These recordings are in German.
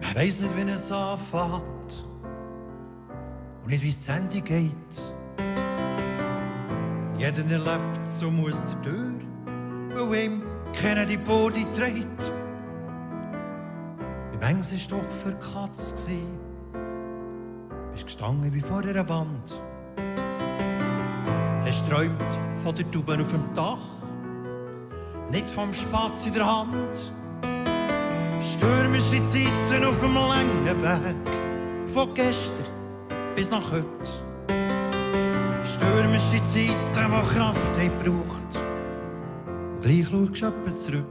Ich weiss nicht, wie es anfängt und nicht, wie es zu Ende geht. Jeder erlebt, so muss der Tür, weil ihm keiner die Body trägt. Wie manches ist doch für Katze gewesen. Bist gestanden wie vor einer Wand. Hast träumt von der Tube auf dem Dach, nicht vom Spatz in der Hand. Stürmische Zeiten auf dem langen Weg, von gestern bis nach heute. Stürmische Zeiten, die Kraft haben gebraucht. Und gleich schaust du zurück.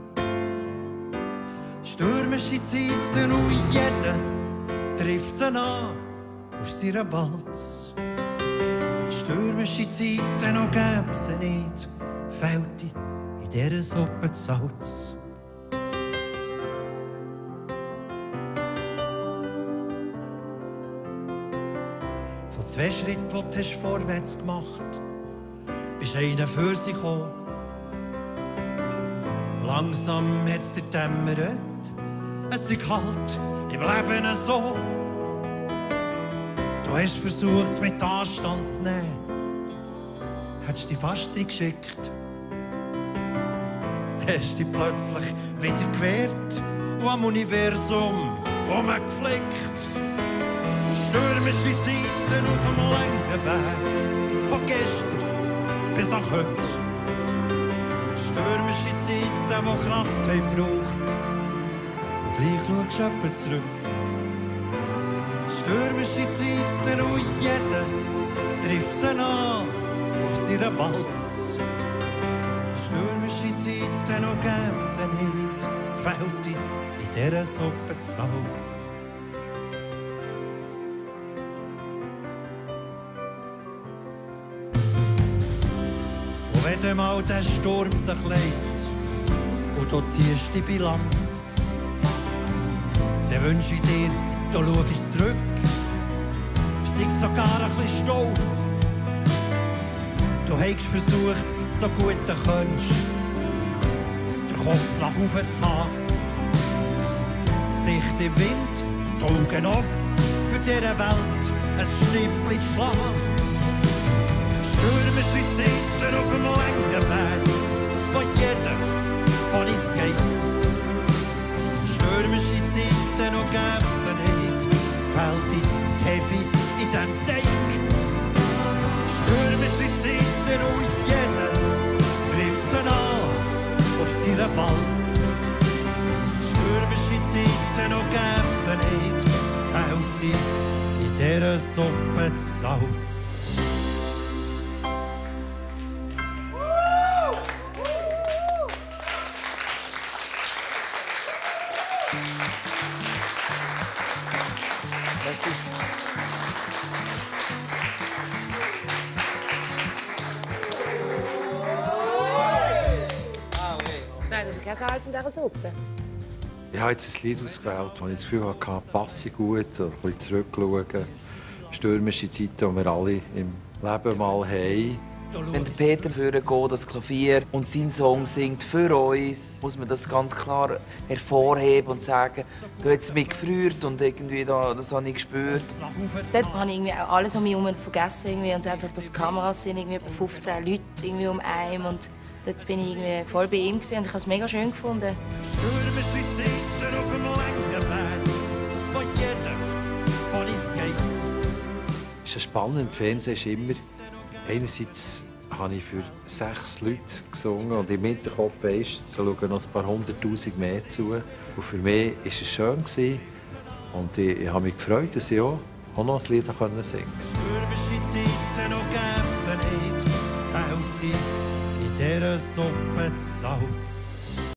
Stürmische Zeiten und jeder trifft sie an auf seiner Walz. Stürmische Zeiten und gäbe sie nicht, fehlt in dieser Suppe Salz. Von zwei Schritten, die du vorwärts gemacht bist einer für sich gekommen. Langsam hat es dir dämmert, es ist halt im Leben so. Du hast versucht, es mit Anstand zu nehmen. Hättest dich fast geschickt. Dann hast dich plötzlich wieder gewehrt und am Universum umgeflickt. Stürmische Zeiten auf dem langen Weg, von gestern bis nach heute. Stürmische Zeiten, die Kraft haben gebraucht. Und gleich schaust du zurück. Stürmische Zeiten und jeder trifft sie an auf seiner Balz. Stürmische Zeiten und gäbe sie nicht, fehlt in dieser Suppe Salz. Dann mal der Sturm sich legt und du ziehst die Bilanz, dann wünsche ich dir, du schaust zurück, sei sogar ein bisschen stolz. Du hast versucht, so gut du kannst, den Kopf nach oben zu haben, das Gesicht im Wind, die Augen offen für diese Welt. Ein Schnippchen zu schlagen. Stürmische Zeiten Balz. Stürmische Zeiten und gäbe sie nicht, fällt die in dieser Suppe Salz. Es also kein Salz in dieser Suppe. Ich habe jetzt ein Lied ausgewählt, das ich das Gefühl hatte, passe gut, ein bisschen zurückschauen. Stürmische Zeiten, die wir alle im Leben mal haben. Wenn der Peter vorgeht, das Klavier und seinen Song singt für uns, muss man das ganz klar hervorheben und sagen, du hast mich gefreut und irgendwie da, das habe ich gespürt. Dort habe ich irgendwie auch alles um mich herum vergessen. Irgendwie. Und es dass die Kameras sind irgendwie etwa 15 Leute irgendwie um einen. Und dort bin ich irgendwie voll bei ihm und ich habe es mega schön gefunden. Stürmische Zeiten auf dem langen Weg, wo jeder von uns geht. Es ist spannend. Fernsehen ist immer. Einerseits habe ich für sechs Leute gesungen und im Hinterkopf weisst, da schauen noch ein paar hunderttausend mehr zu. Und für mich war es schön. Gewesen. Und ich, ich habe mich gefreut, dass ich auch, auch noch ein Lied singen konnte. Stürmische Zeiten und gäbe sie nicht, fehlt dir in dieser Suppe Salz.